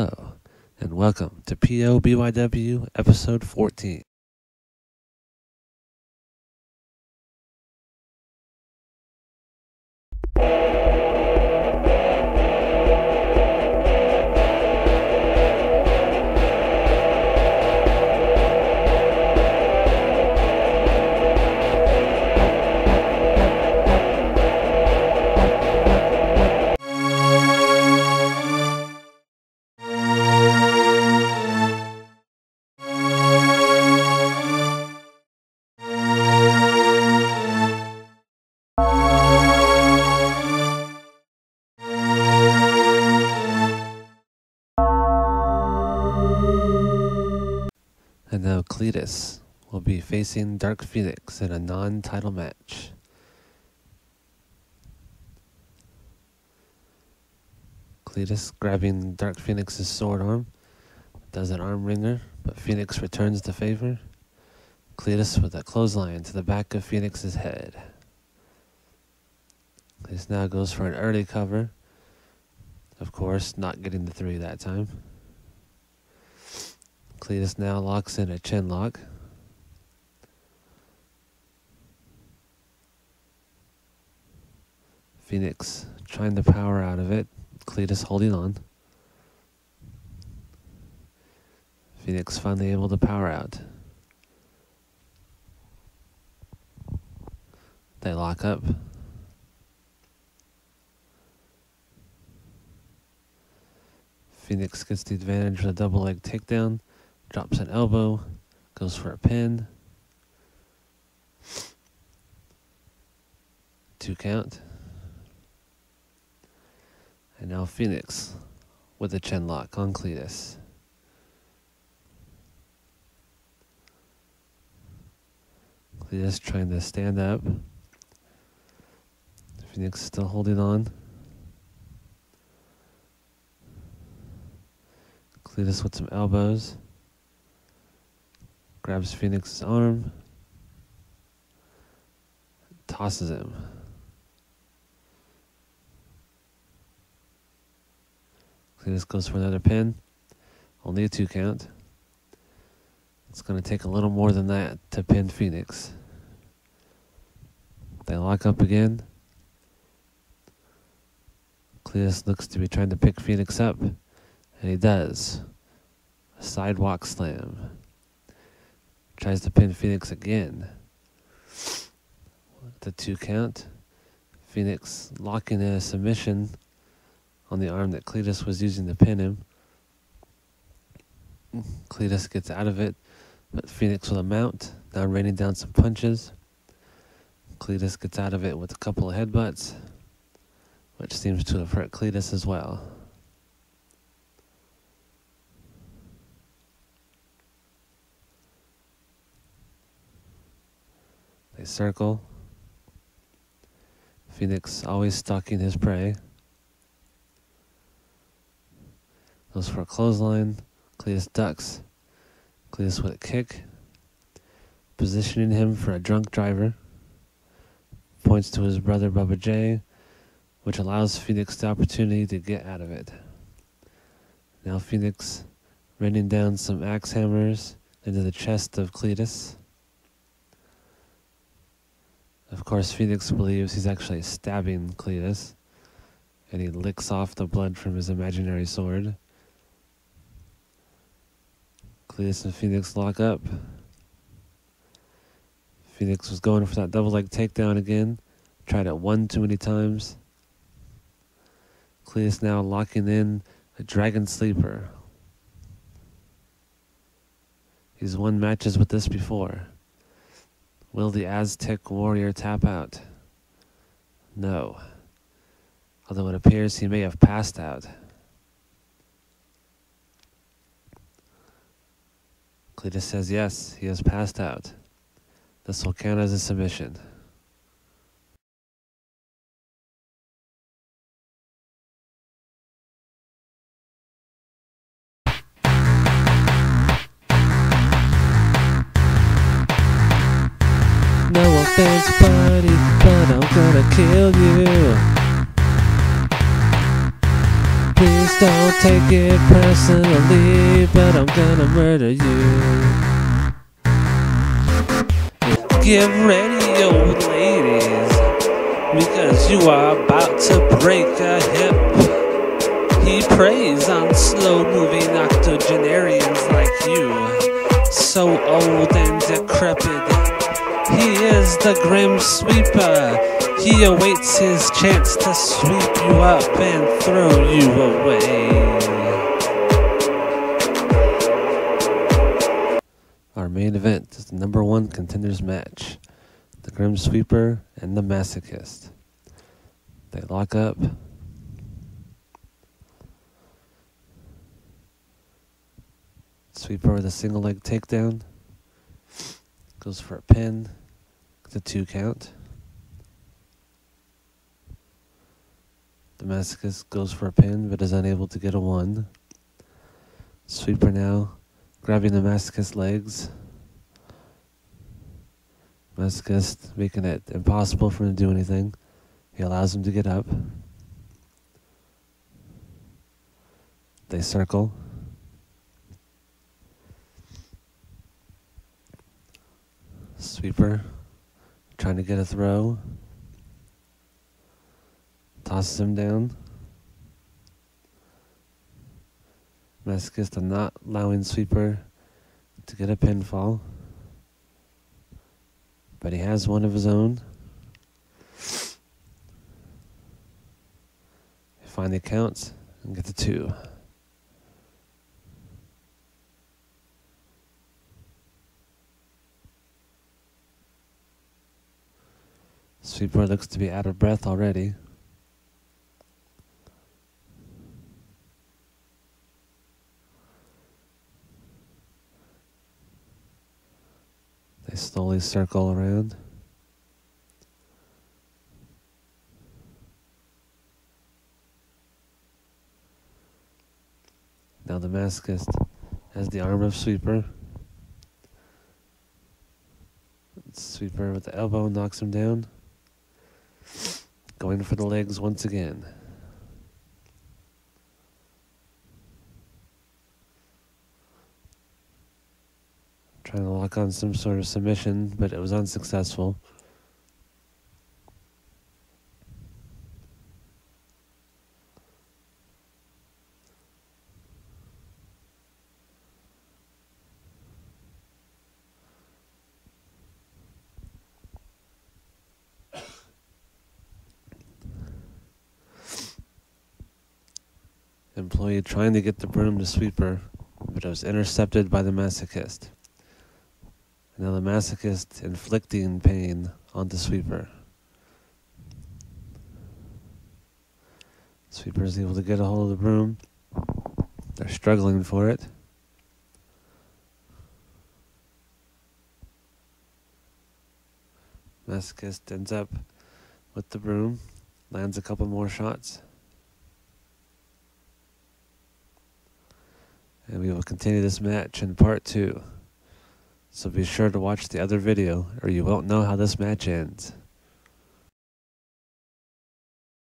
Hello, and welcome to POBYW episode 14. Be facing Dark Phoenix in a non title match. Cletus grabbing Dark Phoenix's sword arm, does an arm wringer, but Phoenix returns the favor. Cletus with a clothesline to the back of Phoenix's head. Cletus now goes for an early cover. Of course, not getting the three that time. Cletus now locks in a chin lock. Phoenix trying to power out of it. Cletus holding on. Phoenix finally able to power out. They lock up. Phoenix gets the advantage with a double leg takedown, drops an elbow, goes for a pin. Two count. And now Phoenix with a chin lock on Cletus. Cletus trying to stand up. Phoenix still holding on. Cletus with some elbows. Grabs Phoenix's arm. Tosses him. Cletus goes for another pin. Only a two count. It's going to take a little more than that to pin Phoenix. They lock up again. Cletus looks to be trying to pick Phoenix up, and he does. A sidewalk slam. Tries to pin Phoenix again. The two count. Phoenix locking in a submission on the arm that Cletus was using to pin him. Cletus gets out of it, but Phoenix with a mount, now raining down some punches. Cletus gets out of it with a couple of headbutts, which seems to have hurt Cletus as well. They circle. Phoenix always stalking his prey. Goes for a clothesline. Cletus ducks. Cletus with a kick. Positioning him for a drunk driver. Points to his brother Bubba J, which allows Phoenix the opportunity to get out of it. Now Phoenix raining down some axe hammers into the chest of Cletus. Of course, Phoenix believes he's actually stabbing Cletus, and he licks off the blood from his imaginary sword. Cletus and Phoenix lock up. Phoenix was going for that double leg takedown again. Tried it one too many times. Cletus now locking in a Dragon Sleeper. He's won matches with this before. Will the Aztec warrior tap out? No. Although it appears he may have passed out. Cletus says yes, he has passed out. This will count as a submission. No offense, buddy, but I'm gonna kill you. Please don't take it personally, but I'm gonna murder you. Get ready, old ladies, because you are about to break a hip. He preys on slow moving octogenarians like you, so old and decrepit. He is the grim sweeper. He awaits his chance to sweep you up and throw you away. Our main event is the number one contenders match the Grim Sweeper and the Masochist. They lock up. Sweeper with a single leg takedown. Goes for a pin. The two count. Masochist goes for a pin but is unable to get a one. Sweeper now grabbing masochist's legs. Masochist making it impossible for him to do anything. He allows him to get up. They circle. Sweeper trying to get a throw. Tosses him down. Masochist not allowing Sweeper to get a pinfall. But he has one of his own. He finally counts and gets a two. Sweeper looks to be out of breath already. They slowly circle around. Now the masochist has the arm of Sweeper. Sweeper with the elbow knocks him down. Going for the legs once again. Trying to lock on some sort of submission, but it was unsuccessful. Employee trying to get the broom to Sweeper, but it was intercepted by the masochist. Now the masochist inflicting pain on the sweeper. Sweeper is able to get a hold of the broom. They're struggling for it. Masochist ends up with the broom, lands a couple more shots. And we will continue this match in part two. So be sure to watch the other video or you won't know how this match ends.